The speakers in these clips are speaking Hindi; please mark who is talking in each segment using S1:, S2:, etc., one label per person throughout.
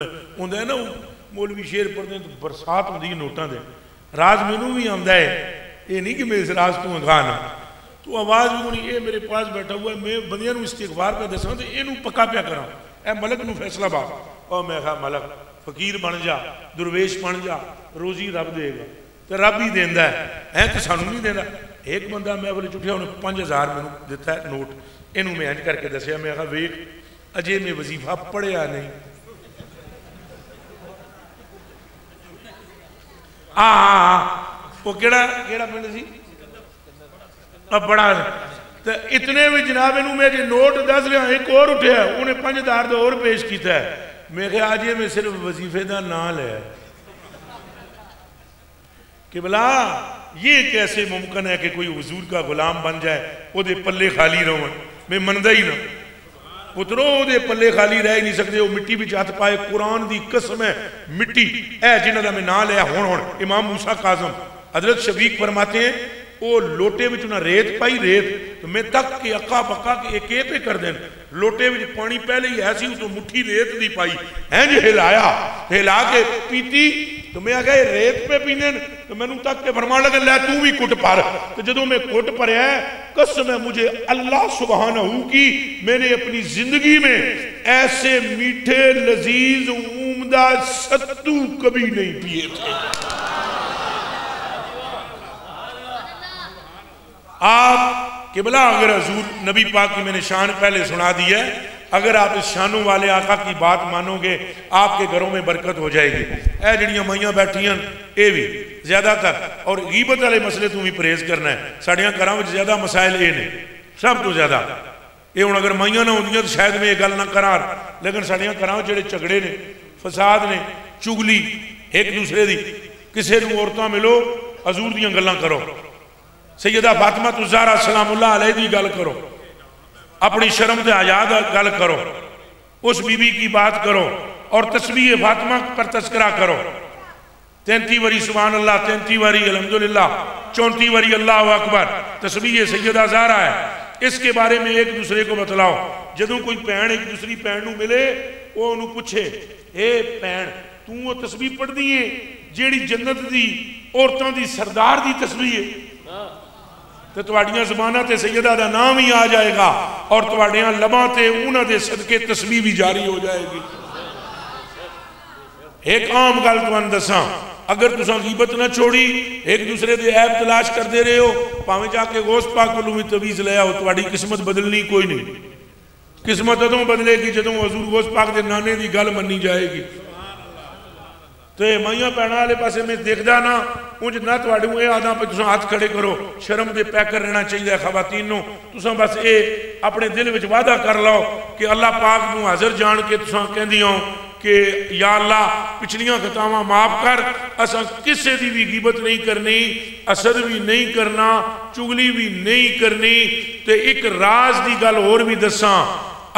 S1: ਹੁੰਦਾ ਹੈ ਨਾ ਉਹ ਮੌਲਵੀ ਸ਼ੇਰ ਪੜਦੇ ਤਾਂ ਬਰਸਾਤ ਹੁੰਦੀ ਹੈ ਨੋਟਾਂ ਦੇ ਰਾਜ ਮੈਨੂੰ ਵੀ ਆਉਂਦਾ ਹੈ ਇਹ ਨਹੀਂ ਕਿ ਮੇਰੇ ਇਸ ਰਾਜ ਤੋਂ ਅਗਾਹ ਨਾ ਤੂੰ ਆਵਾਜ਼ ਵੀ ਨਹੀਂ ਇਹ ਮੇਰੇ ਪਾਸ ਬੈਠਾ ਹੋਇਆ ਮੈਂ ਬੰਦਿਆਂ ਨੂੰ ਇਸਤਿਗਫਾਰ ਪਿਆ ਦੱਸਾਂ ਤੇ ਇਹਨੂੰ ਪੱਕਾ ਪਿਆ ਕਰਾਂ ਇਹ ਮਲਕ ਨੂੰ ਫੈਸਲਾ ਬਾ ਉਹ ਮੈਂ ਕਿਹਾ ਮਲਕ ਫਕੀਰ ਬਣ ਜਾ ਦੁਰਵੇਸ਼ ਬਣ ਜਾ ਰੋਜ਼ੀ ਰੱਬ ਦੇਗਾ ਤੇ ਰੱਬ ਹੀ ਦਿੰਦਾ ਹੈ ਐ ਤੇ ਸਾਨੂੰ ਨਹੀਂ ਦਿੰਦਾ ਇੱਕ ਬੰਦਾ ਮੈਂ ਬਲੇ ਚੁੱਕਿਆ ਉਹਨੇ 5000 ਮੈਨੂੰ ਦਿੱਤਾ ਹੈ ਨੋਟ ਇਹਨੂੰ ਮੈਂ ਇੰਜ ਕਰਕੇ ਦੱਸਿਆ ਮੈਂ ਕਿਹਾ ਵੇਖ ਅਜੇ ਮੈਂ ਵਜ਼ੀਫਾ ਪੜਿਆ ਨਹੀਂ ਆ ਉਹ ਕਿਹੜਾ ਕਿਹੜਾ ਪਿੰਡ ਸੀ ਆ ਬੜਾ ਤੇ ਇਤਨੇ ਵੀ ਜਨਾਬ ਇਹਨੂੰ ਮੈਂ ਜੇ ਨੋਟ ਦੱਸ ਰਿਹਾ ਇੱਕ ਹੋਰ ਉੱਠਿਆ ਉਹਨੇ 5000 ਦਾ ਹੋਰ ਪੇਸ਼ ਕੀਤਾ ਹੈ। ਮੈਂ ਕਿਹਾ ਅੱਜ ਇਹ ਮੈਂ ਸਿਰਫ ਵਜ਼ੀਫੇ ਦਾ ਨਾਂ ਲਿਆ कि बोला ये कैसे मुमकिन है कि कोई हजूर का गुलाम बन जाए ਉਹਦੇ ਪੱਲੇ ਖਾਲੀ ਰਹਣ ਮੈਂ ਮੰਨਦਾ ਹੀ ਨਾ पुत्रों दे पल्ले खाली रह नहीं सकते वो मिट्टी भी हथ पाए। कुरान की कसम है, मिट्टी है जिन्हों का मैं ना लिया हूँ हूँ इमाम मूसा काजम, हज़रत शबीक फरमाते हैं वो लोटे ਵਿੱਚ ਉਹਨਾਂ ਰੇਤ ਪਾਈ ਰੇਤ ਤੇ ਮੈਂ ਤੱਕ ਕੇ ਅੱਕਾ ਬੱਕਾ ਕੇ ਇੱਕ ਇਹ ਪੇ ਕਰ ਦੇਣ ਲੋਟੇ ਵਿੱਚ ਪਾਣੀ ਪਹਿਲੇ ਹੀ ਐਸੀ ਉਤੋਂ ਮੁੱਠੀ ਰੇਤ ਦੀ ਪਾਈ ਇੰਜ ਹਿਲਾਇਆ ਹਿਲਾ ਕੇ ਪੀਤੀ ਤੇ ਮੈਂ ਆਖਿਆ ਇਹ ਰੇਤ ਪੇ ਪੀਂਦੇ ਨੇ ਤੇ ਮੈਨੂੰ ਤੱਕ ਕੇ ਫਰਮਾਨ ਲੱਗਾ ਲੈ ਤੂੰ ਵੀ ਕੁੱਟ ਭਰ ਤੇ ਜਦੋਂ ਮੈਂ ਕੁੱਟ ਭਰਿਆ कसम है मुझे अल्लाह सुबहाना की मैंने अपनी जिंदगी में ऐसे मीठे लजीज उमदा सत्तू कभी नहीं पिए थे आप किबला अगर हजूर नबी पाक की मैंने शान पहले सुना दी है, अगर आप इस शानों वाले आका की बात मानोगे, आपके घरों में बरकत हो जाएगी। ए जड़ियाँ माइया बैठियाँ ये भी, ज़्यादातर, और गीबत वाले मसले तू भी परहेज करना है। साढ़िया घर में ज़्यादा मसाइल ये ने, सब तो ज़्यादा। ये हूँ अगर माइया ना होंगे तो शायद मैं ये गल ना करा लेकिन साढ़िया घर जोड़े झगड़े ने, फसाद ने, चुगली, एक दूसरे की किसी औरतों मिलो, हजूर दियाँ करो। सैयदा फातिमा तुजारा सलामुल्ला अलैह की गल करो अपनी शर्म से आजाद गल करो उस बीबी की बात करो और तस्वीर फातिमा पर तस्करा करो तैंती वरी सुबहान अल्लाह तैंती वरी अलहमदुल्ला चौंती वरी अल्लाह अकबर तस्वीर सैयदा जारा है इसके बारे में एक दूसरे को बतलाओ जो कोई भैन एक दूसरी भैन को मिले वो उन्होंने पूछे हे भैन तू वो तस्वीर पढ़ती है ਜਿਹੜੀ जन्नत की औरतों की सरदार की तस्वीर है तो थोड़िया जबाना से सैयदा का नाम ही आ जाएगा और थोड़िया लबा से उन्होंने सदके तस्वीर भी जारी हो जाएगी। एक आम गल तुम दसा अगर तुसा गिबत ना छोड़ी, एक दूसरे के ऐप तलाश करते रहे हो, भावे जाके गोस पाक वालों भी तवीज लिया हो तो किस्मत बदलनी कोई नहीं। किस्मत उदों बदलेगी जो हजूर गोस पाक के नाने की गल मनी जाएगी। ਤੇ ਮਾਈਆਂ ਪੈਣਾ ਵਾਲੇ ਪਾਸੇ ਮੈਂ ਦੇਖਦਾ ਨਾ ਉਂਝ ਨਾ ਤੁਹਾਨੂੰ ਇਹ ਆਦਾ ਵੀ ਤੁਸੀਂ ਹੱਥ ਖੜੇ ਕਰੋ ਸ਼ਰਮ ਦੇ ਪੈਕਰ ਰਹਿਣਾ ਚਾਹੀਦਾ ਖਵਾਤੀਨ ਨੂੰ ਤੁਸੀਂ ਬਸ ਇਹ ਆਪਣੇ ਦਿਲ ਵਿੱਚ ਵਾਅਦਾ ਕਰ ਲਓ ਕਿ ਅੱਲਾਹ ਪਾਕ ਨੂੰ ਹਾਜ਼ਰ ਜਾਣ ਕੇ ਤੁਸੀਂ ਕਹਿੰਦੀ ਹੋ ਕਿ ਯਾ ਅੱਲਾ ਪਿਛਲੀਆਂ ਖਤਾਵਾਂ ਮਾਫ ਕਰ ਅਸਾਂ ਕਿਸੇ ਦੀ ਵੀ ਗੀਬਤ ਨਹੀਂ ਕਰਨੀ ਅਸਦ ਵੀ ਨਹੀਂ ਕਰਨਾ ਚੁਗਲੀ ਵੀ ਨਹੀਂ ਕਰਨੀ ਤੇ ਇੱਕ ਰਾਜ਼ ਦੀ ਗੱਲ ਹੋਰ ਵੀ ਦੱਸਾਂ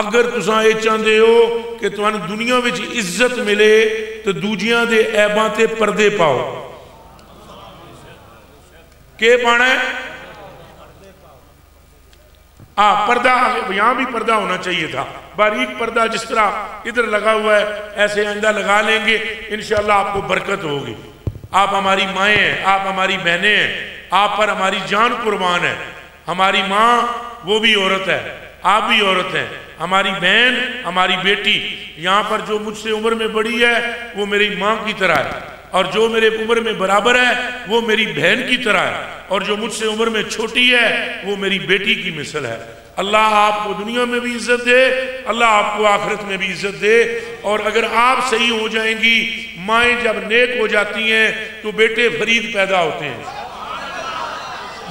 S1: ਅਗਰ ਤੁਸੀਂ ਇਹ ਚਾਹੁੰਦੇ ਹੋ ਕਿ ਤੁਹਾਨੂੰ ਦੁਨੀਆ ਵਿੱਚ ਇੱਜ਼ਤ ਮਿਲੇ ਤੇ ਦੂਜਿਆਂ ਦੇ ਐਬਾਂ ਤੇ ਪਰਦੇ ਪਾਓ के पाना है आ पर्दा यहां भी पर्दा होना चाहिए था बारीक पर्दा जिस तरह इधर लगा हुआ है ऐसे आइंदा लगा लेंगे इनशाला आपको बरकत होगी आप हमारी माएँ हैं आप हमारी बहनें हैं आप पर हमारी जान कुर्बान है हमारी माँ वो भी औरत है आप भी औरत हैं हमारी बहन, हमारी बेटी, यहाँ पर जो मुझसे उम्र में बड़ी है, वो मेरी माँ की तरह है। और जो मेरे उम्र में बराबर है, वो मेरी बहन की तरह है। और जो मुझसे उम्र में छोटी है, वो मेरी बेटी की मिसल है। अल्लाह आपको दुनिया में भी इज़्ज़त दे, अल्लाह आपको आखिरत में भी इज़्ज़त दे। और अगर आप सही हो जाएँगी, माएँ जब नेक हो जाती हैं तो बेटे फरीद पैदा होते हैं।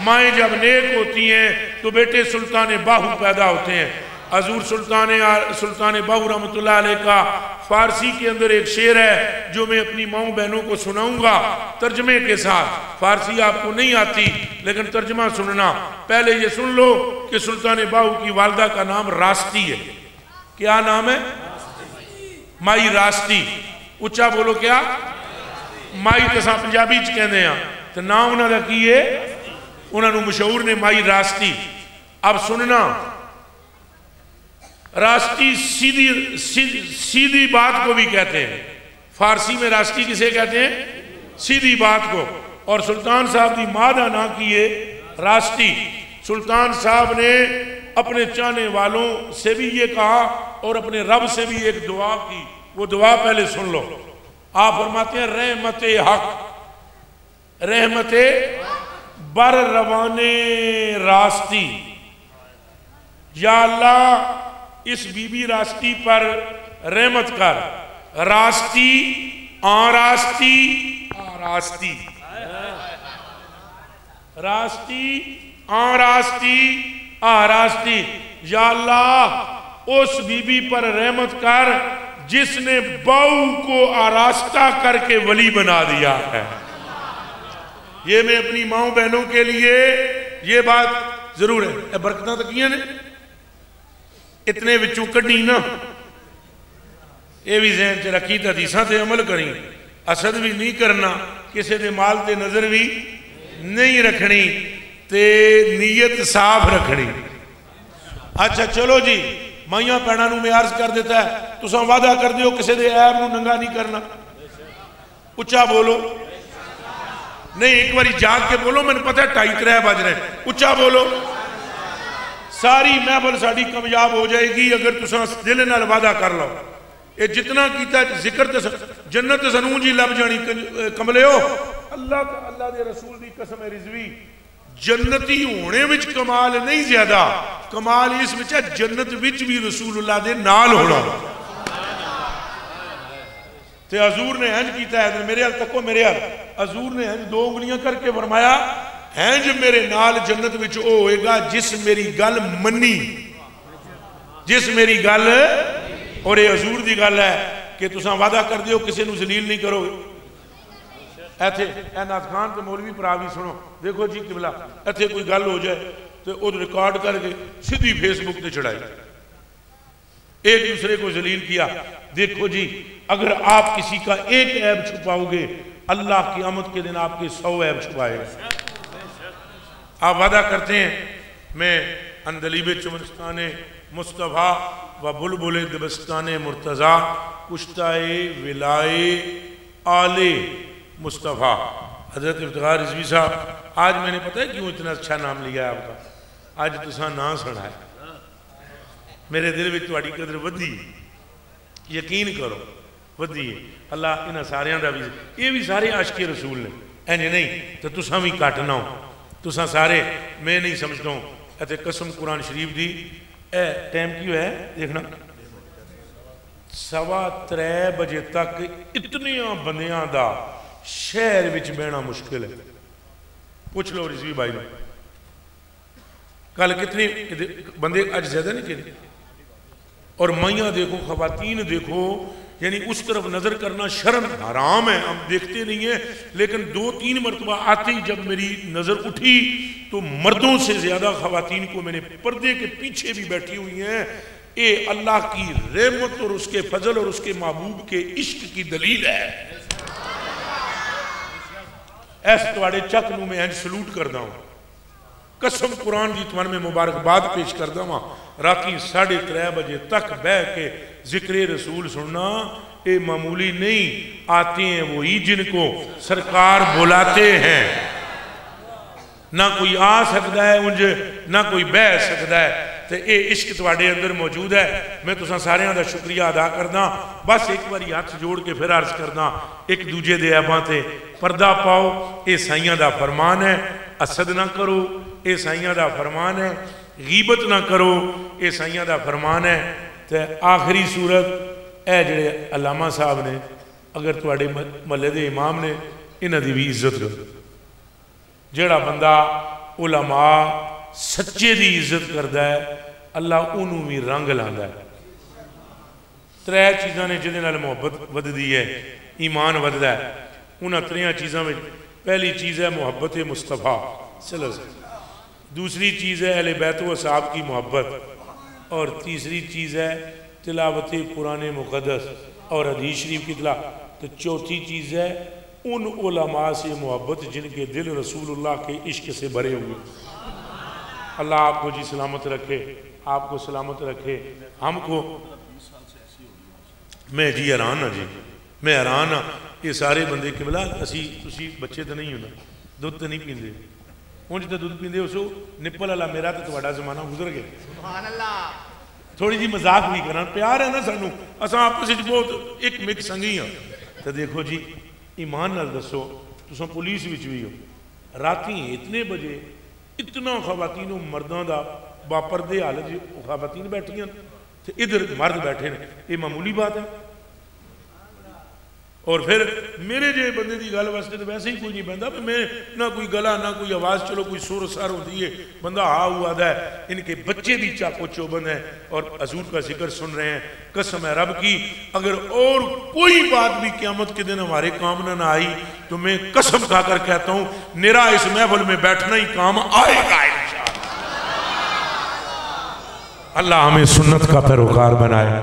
S1: माएँ जब नेक होती हैं तो बेटे सुल्तान बाहू पैदा होते हैं। हजूर सुल्तान सुल्तान बाहू रहमत का फारसी के अंदर एक शेर है, जो मैं अपनी माओ बहनों को सुनाऊँगा तर्जमे के साथ। फारसी आपको नहीं आती, लेकिन तर्जमा सुनना। पहले ये सुन लो कि सुल्तान बाहू की वालदा का नाम रास्ती है। क्या नाम है? माई रास्ती। उच्चा बोलो क्या? माई तो पंजाबी च कहते हैं। तो नाम उन्होंने की है? उन्होंने मशहूर ने माई रास्ती। अब सुनना राष्ट्रीय सीधी सीधी बात को भी कहते हैं। फारसी में राष्ट्रीय किसे कहते हैं? सीधी बात को। और सुल्तान साहब की मादा ना किए राष्ट्रीय सुल्तान साहब ने अपने चाहने वालों से भी ये कहा और अपने रब से भी एक दुआ की। वो दुआ पहले सुन लो। आप फरमाते हैं, रहमत हक। रहमत बर रवाने रास्ती या अल्लाह इस बीबी रास्ती पर रहमत कर। रास्ती आरास्ती आरास्ती रास्ती आरास्ती आरास्ती या अल्लाह, उस बीबी पर रहमत कर जिसने बहू को आरास्ता करके वली बना दिया है। ये मैं अपनी माओ बहनों के लिए ये बात ज़रूर है। बरकत तो किया ने? इतने विचों कढ़ी ना। ये भी जहन च रखी तो हदीसा से अमल करी। असद भी नहीं करना, किसी के माल से नज़र भी नहीं रखनी ते नीयत साफ़ रखनी। अच्छा चलो जी, माइया भैन मैं अर्ज़ कर दिता है तुम वादा कर दो किसी के ऐब न नंगा नहीं करना। उच्चा बोलो। नहीं, एक बार जाग के बोलो, मैंने पता है ढाई त्रै बज रहे। उच्चा बोलो। सारी महफल साड़ी कामयाब हो जाएगी, अगर तुम दिल न वादा कर लो। ये जितना किया ज़िक्र जन्नत सनू जी लभ जानी कमले अल्लाह अल्लाह के रसूल की कसम है रिजवी। जन्नती होने में कमाल नहीं ज़्यादा। कमाल इस है, जन्नत भी रसूलुल्लाह के नाल होना। हजूर ने इंज किया है मेरे हाल तको मेरे हाल। हजूर ने इंज दो उंगलियाँ करके फरमाया है जो मेरे नाल जन्नत में होएगा, जिस मेरी गल मनी जिस मेरी गल, और हजूर की गल है कि तुसा वादा कर दो किसी को जलील नहीं करो। इतने ए नाथ खान तो मौलवी भरा भी सुनो। देखो जी किमला इतने कोई गल हो जाए तो वो रिकॉर्ड करके सीधी फेसबुक पर चढ़ाई। एक दूसरे को जलील किया। देखो जी, अगर आप किसी का एक ऐब छुपाओगे, अल्लाह की आमद के दिन आपके सौ ऐब छुपाएगा। आप वादा करते हैं, मैं अंदलीब चमनस्तान मुस्तफ़ा व बुलबुल दबस्तान मुर्तज़ा, कुश्ताए विलाए आले मुस्तफ़ा। हज़रत इफ्तार रिजवी साहब, आज मैंने पता है क्यों इतना अच्छा नाम लिया है आपका? आज तुसा ना सुना है मेरे दिल में थोड़ी कदर वधी यकीन करो, वधी है। अल्लाह इन्होंने सारे का भी ये भी सारे आशके रसूल ने। इंज नहीं तो तुसा भी घट ना हो। तुसा सारे, मैं नहीं समझता हूँ। कसम कुरान शरीफ की ए टाइम की है? देखना। सवा त्रै बजे तक इतनिया बंदियाँ का शहर में बहना मुश्किल है। पूछ लो रिजवी भाई ने। कल कितने बंदे अज ज़्यादा नहीं कहते और माइया देखो, खवातीन देखो यानी उस तरफ़ नज़र करना शर्म हराम है, हम देखते नहीं है, लेकिन दो तीन मरतबा आते ही जब मेरी नज़र उठी तो मर्दों से ज़्यादा खातन को मैंने पर्दे के पीछे भी बैठी हुई हैं। ये अल्लाह की रहमत और उसके फजल और उसके महबूब के इश्क की दलील है। इस थोड़े चक न मैं सलूट करता हूँ। कसम कुरान की तुम मैं मुबारकबाद पेश करता वहाँ राती साढ़े त्रै बजे तक बह के ज़िक्र रसूल सुनना ये मामूली नहीं, आते हैं वही जिनको सरकार बुलाते हैं। ना कोई आ सकता है उंज, ना कोई बह सकता है। तो ये इश्क थोड़े अंदर मौजूद है। मैं तुसा सारे का शुक्रिया अदा करना बस एक बार हथ जोड़ के फिर अर्ज़ करना एक दूजे के ऐबा से पर्दा पाओ ये साइया का फरमान है, असद ना करो। ये साइया का फरमान है गीबत ना करो ये का फरमान है तो आखिरी सूरत है जोड़े अलामा साहब ने अगर थोड़े महल के इमाम ने इन्हों की भी इज़्ज़त करो जोड़ा बंदा उलमा सच्चे की इज़्ज़त करता है अल्लाह उन्होंने भी रंग है त्रै चीज़ा ने जिद मुहब्बत बदती है ईमान है उन्होंने त्रिया चीज़ों में पहली चीज़ है मुहब्बत मुस्तफ़ा चलो दूसरी चीज़ है अल बैत साहब की मोहब्बत। और तीसरी चीज़ है तिलावत पुराने मुकदस और हदीस शरीफ की तला तो चौथी चीज़ है उन उलमा से मोहब्बत जिनके दिल रसूलुल्लाह के इश्क से भरे हुए। अल्लाह आपको जी सलामत रखे, आपको सलामत रखे। हमको मैं जी हैरान हाँ जी। मैं हैरान हाँ। ये सारे बंदे किबला असी तुम बच्चे तो नहीं होना दुध तो नहीं पीते उंज तो दुध पीते उस निप्पल वाला मेरा तो थोड़ा जमाना गुजर गया थोड़ी जी मज़ाक भी करा प्यार है ना सानू असा आपस बहुत एक मिक संगी हाँ तो देखो जी ईमान नाल दसो तुम पुलिस भी हो राती इतने बजे इतना खवातीन मर्दों का वापरते हालत खवातीन बैठिया इधर मर्द बैठे ने ये मामूली बात है और फिर मेरे जे बंदे की गल वास्ते तो वैसे ही कोई नहीं बहता मैं ना कोई गला, ना कोई आवाज़, चलो कोई सुर, सर होती है बंदा हा हुआ है इनके बच्चे भी चाको चौबंद है और हजूर का ज़िक्र सुन रहे हैं, कसम है रब की, अगर और कोई बात भी क्यामत के दिन हमारे काम ना आई तो मैं कसम खाकर कहता हूँ, मेरा इस महफल में बैठना ही काम आएगा अल्लाह हमें सुन्नत का पैरोकार बनाया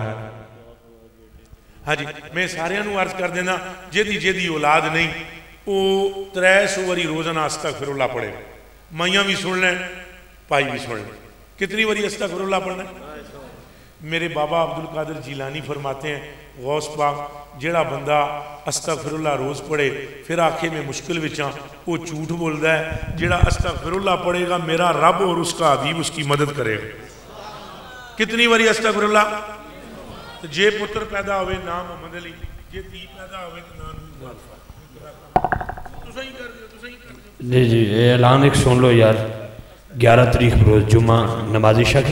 S1: हाँ जी मैं सारे अर्ज़ कर देना जेदी जेदी औलाद नहीं वो त्रै सौ वारी रोज़ाना अस्ता फिरुल्ला पढ़े। माइया भी सुन लें भाई भी सुन लें कितनी बारी अस्ता फिरुल्ला पढ़ना मेरे बाबा अब्दुल कादिर जीलानी फरमाते हैं, गौस पाक जड़ा बंदा फिरुल्ला रोज़ पढ़े, फिर आखे में मुश्किल विचा वो झूठ बोलता है जड़ा फिरुल्ला पढ़ेगा, मेरा रब और उसका अदीब उसकी मदद करेगा। कितनी बारी जे पुत्र पैदा हो ना मोहम्मद अली जे धी पैदा हो
S2: जी जी ऐलान एक सुन लो यार ग्यारह तारीख रोज़ जुमा नमाजी शख्स